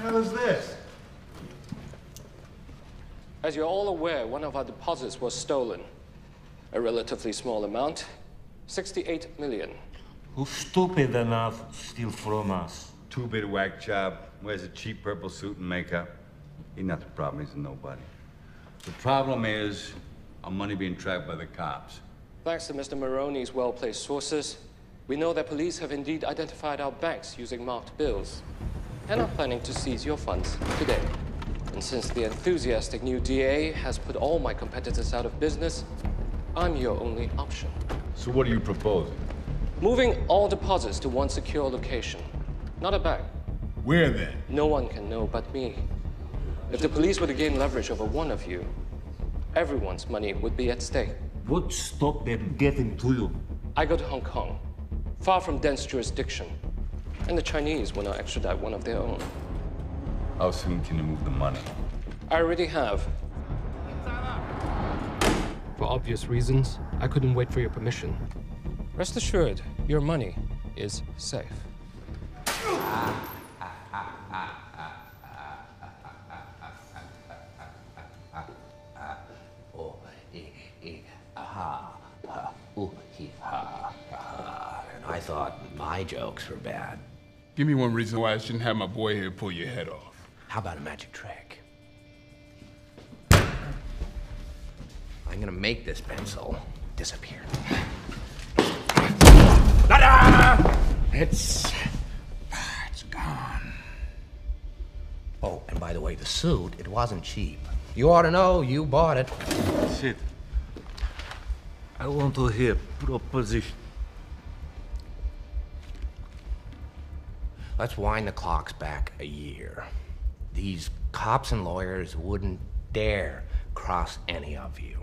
The hell is this? As you're all aware, one of our deposits was stolen. A relatively small amount 68 million. Who's stupid enough to steal from us? Two-bit whack job, wears a cheap purple suit and makeup. He's not the problem, he's a nobody. The problem is our money being tracked by the cops. Thanks to Mr. Maroni's well placed sources, we know that police have indeed identified our banks using marked bills and are planning to seize your funds today. And since the enthusiastic new DA has put all my competitors out of business, I'm your only option. So what are you proposing? Moving all deposits to one secure location. Not a bank. Where then? No one can know but me. If the police were to gain leverage over one of you, everyone's money would be at stake. What stop them getting to you? I go to Hong Kong, far from Dent's jurisdiction, and the Chinese will not extradite one of their own. How soon can you move the money? I already have. For obvious reasons, I couldn't wait for your permission. Rest assured, your money is safe. Oh, aha, ha, ooh, hee, ha, ha. And I thought my jokes were bad. Give me one reason why I shouldn't have my boy here pull your head off. How about a magic trick? I'm gonna make this pencil disappear. Ta-da! It's. Ah, it's gone. Oh, and by the way, the suit, it wasn't cheap. You ought to know, you bought it. Sit. I want to hear proposition. Let's wind the clocks back a year. These cops and lawyers wouldn't dare cross any of you.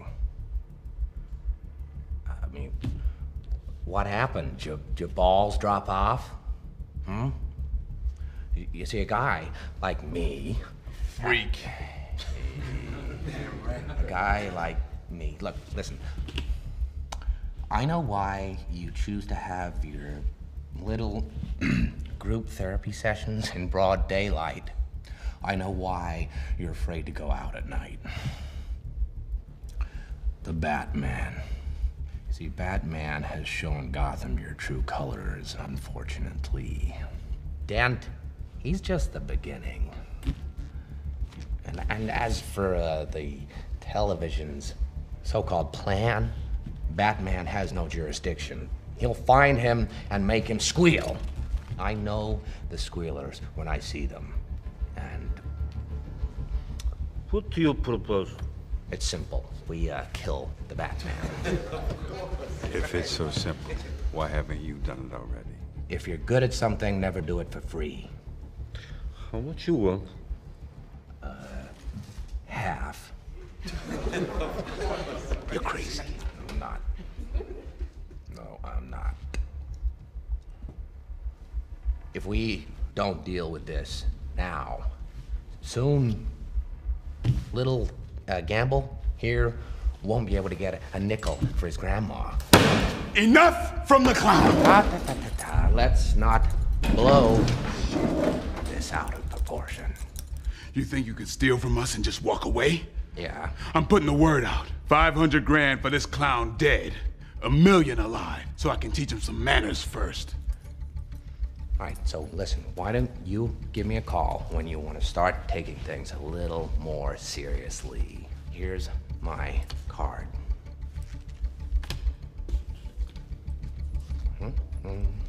I mean, what happened? Did your, your balls drop off? Hmm? You- You see, a guy like me, Freak. a guy like me, look, listen. I know why you choose to have your little group therapy sessions in broad daylight. I know why you're afraid to go out at night. The Batman. See, Batman has shown Gotham your true colors, unfortunately. Dent, he's just the beginning. And, and as for uh, the television's so called plan, Batman has no jurisdiction. He'll find him and make him squeal. I know the squealers when I see them. And What do you propose? it's simple. We uh, kill the Batman. If it's so simple, why haven't you done it already? if you're good at something, never do it for free. How much you want? Half. You're crazy. If we don't deal with this now, soon, little uh, Gambol here won't be able to get a nickel for his grandma. Enough from the clown! Ta, ta, ta. Let's not blow this out of proportion. You think you could steal from us and just walk away? Yeah. I'm putting the word out. 500 grand for this clown dead. A million alive, so I can teach him some manners first. All right, so listen, why don't you give me a call when you want to start taking things a little more seriously? Here's my card. Mm -hmm. hmm.